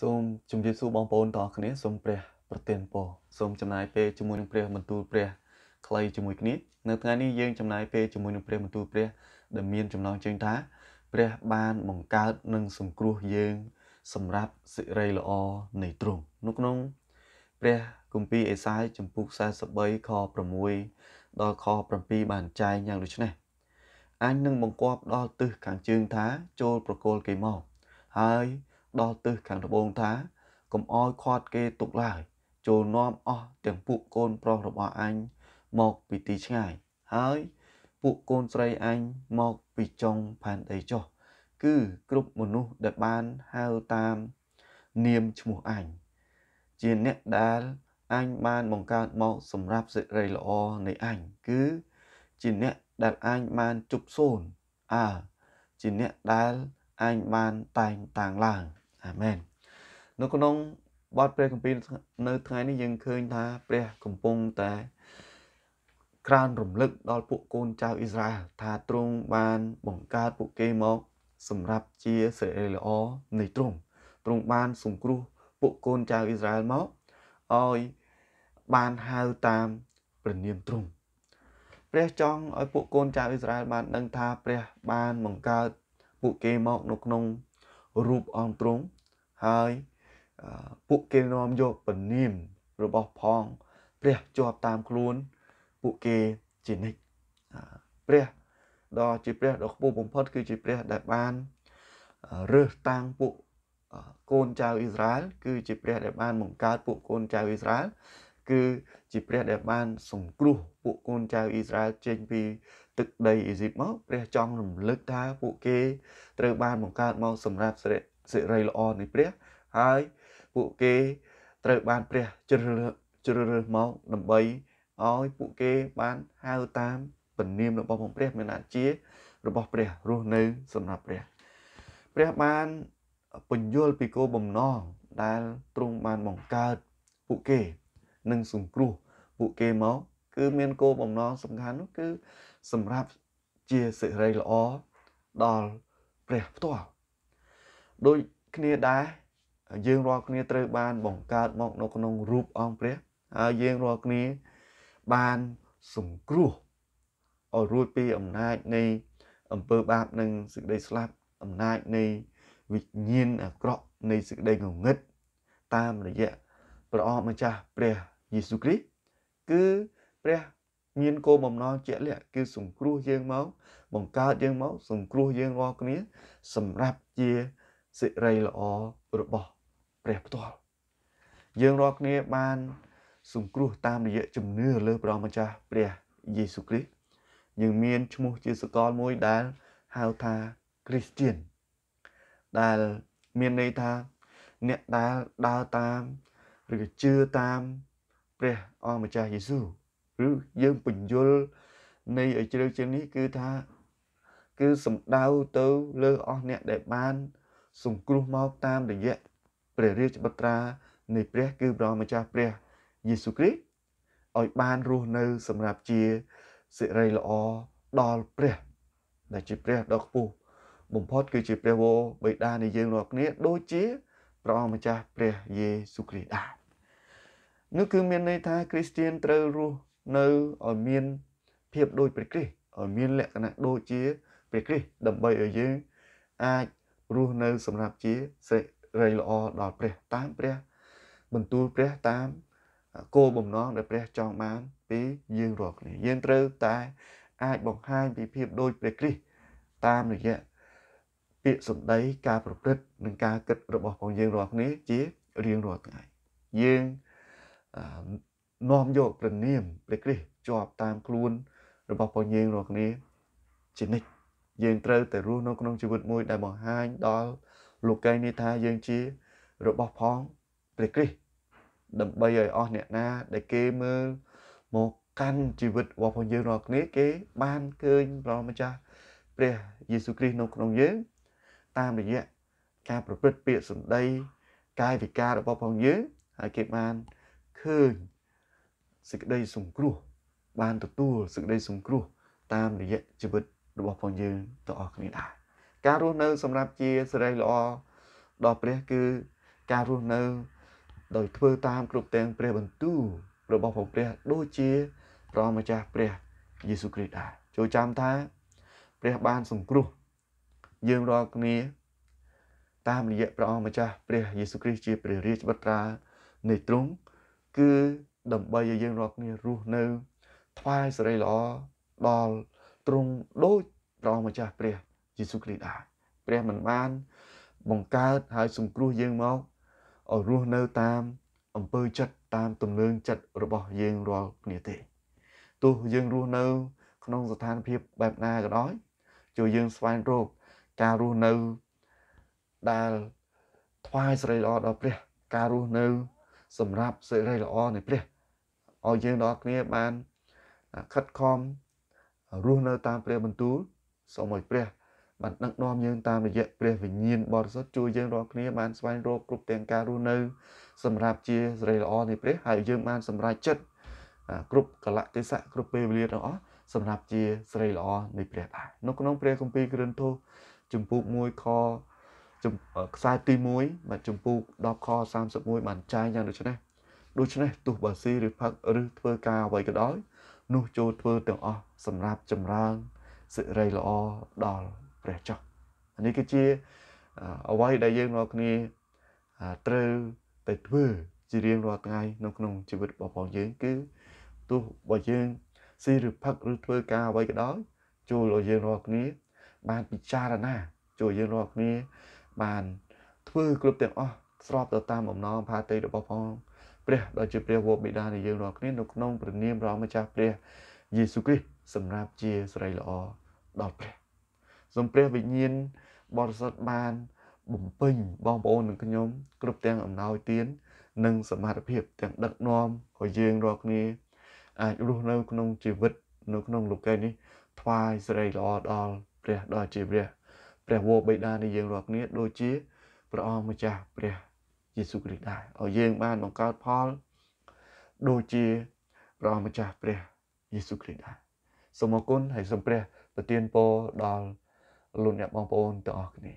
សូមជម្រាបសួរបងប្អូនទាំងអស់គ្នាសូមព្រះប្រទានពរសូមចំណាយពេលជាមួយនឹងព្រះបន្ទូលព្រះខ្លីជាមួយគ្នានៅថ្ងៃនេះយើងចំណាយពេលជាមួយនឹងព្រះបន្ទូលព្រះដែលមានចំណងជើងថា ព្រះបានបង្កើតនិងសង្គ្រោះយើង សម្រាប់សិរីល្អនៃទ្រង់នៅក្នុងព្រះគម្ពីរអេសាយចំពុក43ខ6ដល់ខ7បានចែងយ៉ាងដូចនេះអញនឹងបង្គាប់ដល់ទិសខាងជើងថាចូលប្រគល់គេមកហើយ ដល់ទិសខាងត្បូងថាកុំអោយខាត់គេទុកឡើយចូលនាំអស់ទាំងពួកកូនប្រុសរបស់អញមកពីទីឆ្ងាយហើយពួកកូនស្រីអញមកពីចុងផែនដីចុះគឺគ្រប់មនុស្សដែលបានហៅតាមនាមឈ្មោះអញជាអ្នកដែលអញបានបង្កើតមកសម្រាប់សេរីល្អនៃអញគឺជាអ្នកដែលអញបានជប់សូនអើជាអ្នកដែលអញបានតែងតាំងឡើង អាមែននៅក្នុងបទព្រះគម្ពីរនៅថ្ងៃនេះយើងឃើញថាព្រះកំពុងតែក្រើនរំលឹកដល់ពួកកូនចៅអ៊ីស្រាអែលថាទ្រង់បានបង្កើតពួកគេមកសម្រាប់ជាសេរីល្អនៃទ្រង់ទ្រង់បានសង្គ្រោះពួកកូនចៅអ៊ីស្រាអែលមកឲ្យបានហៅតាមព្រះនាមទ្រង់ព្រះចង់ឲ្យពួកកូនចៅអ៊ីស្រាអែលបានដឹងថាព្រះបានបង្កើតពួកគេមកនៅក្នុងរូបអង្គទ្រង់ ហើយពួកគេនាំយកពនាមរបស់ផងព្រះជាប់តាមខ្លួនពួកគេជានិច្ចព្រះដ៏ជាព្រះដ៏ខ្ពស់បំផុត គឺជាព្រះដែលបានរើសតាំងពួកកូនចៅអ៊ីស្រាអែលគឺជាព្រះដែលបានបង្កើតពួកកូនចៅអ៊ីស្រាអែលគឺជាព្រះដែលបានសង្គ្រោះពួកកូនចៅអ៊ីស្រាអែលចេញពីទឹកដីអេស៊ីបមកព្រះចង់រំលឹកថាពួកគេត្រូវបានបង្កើតមកសម្រាប់សិរី ល្អនៃព្រះហើយពួកគេត្រូវបានព្រះជ្រើសរើសជ្រើសរើសមកដើម្បីឲ្យពួកគេបានហៅតាមពនាមរបស់ព្រះមានអាជារបស់ព្រះរស់នៅសម្រាប់ព្រះព្រះបានពន្យល់ពីគោលបំណងដែលទ្រង់បានបង្កើតពួកគេនិងសង្គ្រោះពួកគេមកគឺមានគោលបំណងសំខាន់នោះគឺសម្រាប់ជាសិរីល្អដល់ព្រះផ្ទាល់ ដូចគ្នាដែរយើងរាល់គ្នាត្រូវបានបង្កើតមកនៅក្នុងរូបអង្គព្រះហើយយើងរាល់គ្នាបានសង្គ្រោះឲ្យរួចពីអំណាចនៃអំពើបាបនិងសេចក្តីស្លាប់អំណាចនៃវិញ្ញាណអាក្រក់នៃសេចក្តីងងឹតតាមរយៈព្រះអម្ចាស់ព្រះយេស៊ូវគ្រីស្ទគឺព្រះមានគោលបំណងជាក់លាក់គឺសង្គ្រោះយើងមកបង្កើតយើងមកសង្គ្រោះយើងរាល់គ្នា សម្រាប់ជា សិរីល្អរបស់ព្រះផ្ទាល់យើងរាល់គ្នាបានសង្គ្រោះតាមរយៈជំនឿលើព្រះម្ចាស់ព្រះយេស៊ូវគ្រីស្ទយើងមានឈ្មោះជាសកលមួយដែលហៅថាគ្រីស្ទៀនដែលមានន័យថាអ្នកដែលដើរតាមឬជឿតាមព្រះអម្ចាស់យេស៊ូវឬយើងបញ្យល់នៃឲ្យជ្រៅជាងនេះគឺថា គឺសំដៅទៅលើអស់អ្នកដែលបាន សង្គ្រោះមកតាមរយៈព្រះរាជបុត្រានៃព្រះគឺព្រះម្ចាស់ព្រះយេស៊ូវគ្រីស្ទឲ្យបានរស់នៅសម្រាប់ជាសិរីល្អដល់ព្រះដែលជាព្រះដ៏ខ្ពស់បំផុតគឺជាព្រះវរបិតានៃយើងរាល់គ្នាដូចជាព្រះម្ចាស់ព្រះយេស៊ូវគ្រីស្ទដែរនោះគឺមានន័យថាគ្រីស្ទៀនត្រូវរស់នៅឲ្យមានភាពដូចព្រះគ្រីស្ទឲ្យមានលក្ខណៈដូចជាព្រះគ្រីស្ទដើម្បីឲ្យយើងអាច រស់នៅសម្រាប់ជាសិរីល្អដល់ព្រះតាមព្រះបន្ទូលព្រះតាមគោលបំណងដែលព្រះចង់បានពីយើងរាល់គ្នាយើងត្រូវតែអាចបង្ហាញពីភាពដូចព្រះគ្រីស្ទតាមរយៈពាក្យសម្ដីការប្រព្រឹត្តនិងការគិតរបស់ផងយើងរាល់គ្នាជារៀងរាល់ថ្ងៃយើងនាំយកព្រះនាមព្រះគ្រីស្ទជាប់តាមខ្លួនរបស់បងយើងរាល់គ្នាជានិច្ច យើងត្រូវតែរស់នៅក្នុងជីវិតមួយដែលបង្ហាញដល់លោកីនេះថាយើងជារបស់ផងព្រះគ្រីស្ទដើម្បីឲ្យអស់អ្នកណា ដែលគេមើលមកកាន់ជីវិតរបស់ផងយើងរាល់គ្នាគេបានឃើញព្រះម្ចាស់ព្រះយេស៊ូវគ្រីស្ទនៅក្នុងយើង តាមរយៈការប្រព្រឹត្តពាក្យសម្ដី កាយវិការរបស់ផងយើងហើយគេបានឃើញសេចក្តីសង្គ្រោះបានទទួលសេចក្តីសង្គ្រោះតាមរយៈជីវិត របស់ផងយើងទាំងអស់គ្នាដែរការរស់នៅសម្រាប់ជាសេរីល្អដល់ព្រះគឺការរស់នៅ ដោយធ្វើតាមគ្រប់ទាំងព្រះបន្ទូលរបស់ព្រះដូចជាព្រះម្ចាស់ព្រះយេស៊ូវគ្រីស្ទដែរចូលចាំថា ព្រះបានសង្គ្រោះយើងរាល់គ្នា តាមរយៈព្រះអង្គម្ចាស់ព្រះយេស៊ូវគ្រីស្ទជាព្រះរាជបុត្រានៃទ្រង់គឺដើម្បីឲ្យយើងរាល់គ្នារស់នៅថ្វាយសេរីល្អដល់ ទ្រង់ដូចព្រះអង្គម្ចាស់ព្រះយេស៊ូវគ្រីស្ទដែរព្រះមិនបាន បង្កើតហើយសង្គ្រោះយើងមកឲ្យរស់នៅតាមអំពើចិត្តតាមទំនើងចិត្តរបស់យើងរាល់គ្នាទេទោះយើងរស់នៅ ក្នុងស្ថានភាពបែបណាក៏ដោយចូលយើងស្វែងរកការរស់នៅដែលថ្វាយសេរីល្អដល់ព្រះ ការរស់នៅ សម្រាប់សេរីល្អនៃព្រះឲ្យយើងដល់គ្នាបានខិតខំ រស់នៅតាមព្រះបន្ទូលសូមឲ្យព្រះបានដឹកនាំយើងតាមរយៈព្រះវិញ្ញាណបរិសុទ្ធជួយយើងរាល់គ្នាបានស្វែងរកគ្រប់ទាំងការរស់នៅសម្រាប់ជាសេរីល្អនៃព្រះហើយយើងបានសម្រេចចិត្តគ្រប់កលៈទេសៈគ្រប់ពេលវេលាទាំងអស់សម្រាប់ជាសេរីល្អនៃព្រះដែរនៅក្នុងព្រះគម្ពីរគ្រិនថូសជំពូក1ខខ្សែទី1បាទជំពូក10ខ31បានចែងយ៉ាងដូចនេះដូច្នេះទោះបើស៊ីឬផឹកឬធ្វើការអ្វីក៏ដោយ នោះចូលធ្វើទាំងអស់សម្រាប់ចម្រើនសិរីល្អដល់ព្រះចុះនេះគឺជាអ្វីដែលយើងរាល់គ្នាត្រូវតែធ្វើជារៀងរាល់ថ្ងៃនៅក្នុងជីវិតរបស់បងយើងគឺទោះបើយើងស៊ីឬផឹកឬធ្វើការអ្វីក៏ដោយចូលឲ្យយើងរាល់គ្នា បានពិចារណា ចូលយើងរាល់គ្នា បានធ្វើគ្រប់ទាំងអស់ស្របទៅតាមអំណងផាតីរបស់ផង ព្រះដ៏ជាព្រះវរបិតានៃយើងរាល់គ្នានៅក្នុងព្រះនាមព្រះម្ចាស់ព្រះយេស៊ូវគ្រីស្ទសម្រាប់ជាស្រីល្អដល់ព្រះសូមព្រះវិញ្ញាណបរិសុទ្ធបានបំពេញបងប្អូននិងខ្ញុំគ្រប់ទាំងអំណោយទាននិងសមត្ថភាពទាំងដឹកនាំឲ្យយើងរាល់គ្នាអាចរស់នៅក្នុងជីវិតនៅក្នុងលោកីនេះថ្វាយសេរីល្អដល់ព្រះដ៏ជាព្រះព្រះវរបិតានៃយើងរាល់គ្នាដូចជាព្រះអង្គម្ចាស់ព្រះ យេស៊ូវគ្រីស្ទដែរឲ្យយើងបានបង្កើតផលដូចជាព្រះអង្គម្ចាស់ព្រះយេស៊ូវគ្រីស្ទដែរសូមអរគុណហើយសូមព្រះប្រទានពរដល់លោកអ្នកបងប្អូនទាំងអស់គ្នា